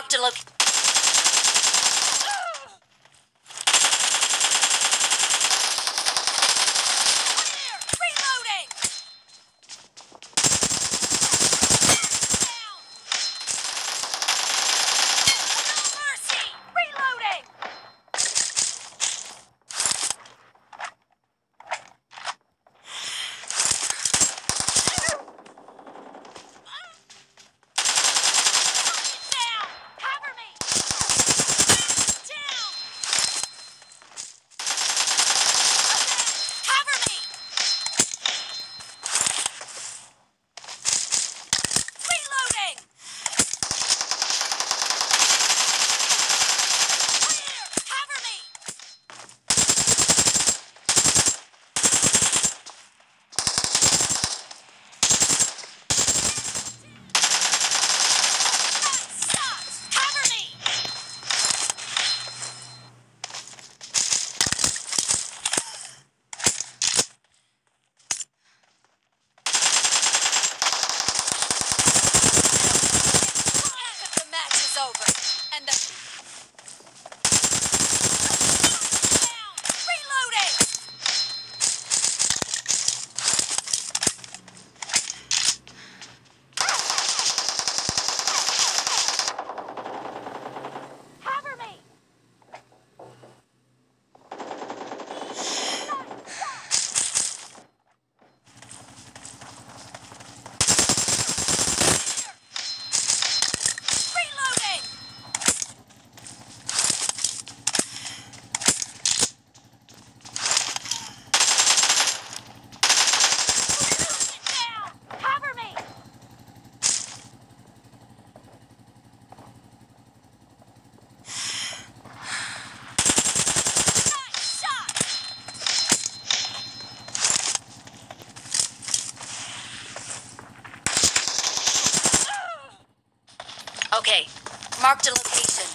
marked a location. Okay. Marked a location.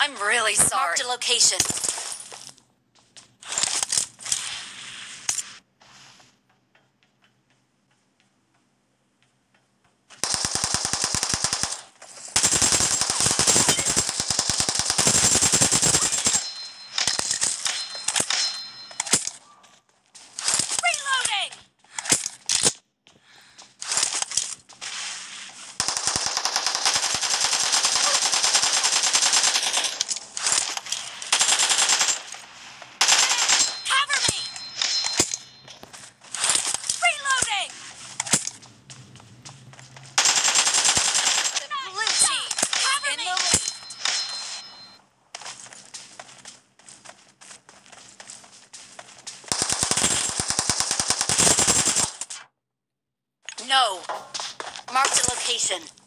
I'm really sorry. Marked a location. Marked a location.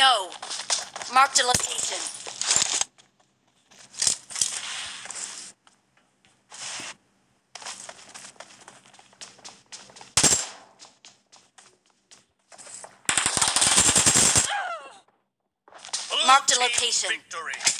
No. Mark the location. Mark the location. Victory.